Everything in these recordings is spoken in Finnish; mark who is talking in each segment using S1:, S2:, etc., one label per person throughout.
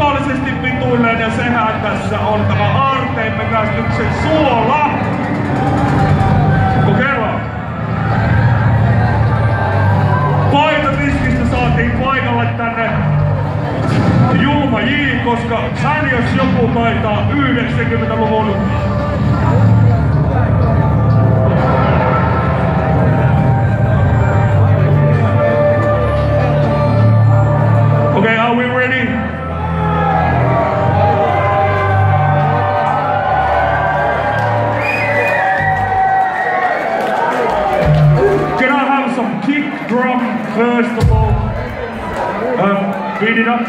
S1: totaalisesti vituilleen ja sehän tässä on tämä aarteen pekästyksen suola. Kokeillaan. Paita tiskistä saatiin paikalle tänne Julma J, koska hän jos joku taitaa 90-luvun drum first of all? Um, beat it up.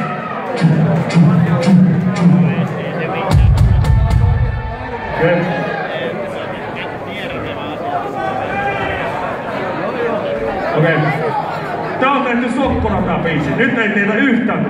S1: Okay. Okei. Tää on tehty sokkona tää biisi. Nyt ei teitä yhtään.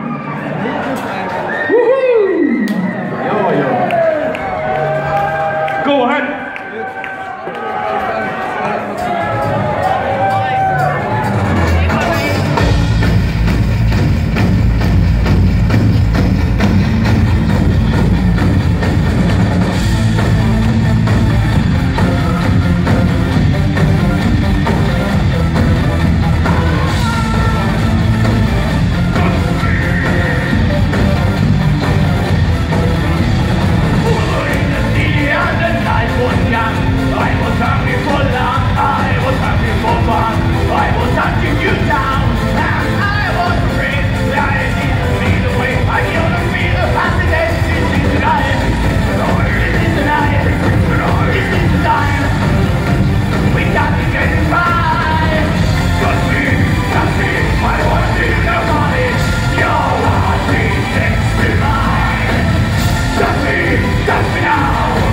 S2: Stop me now!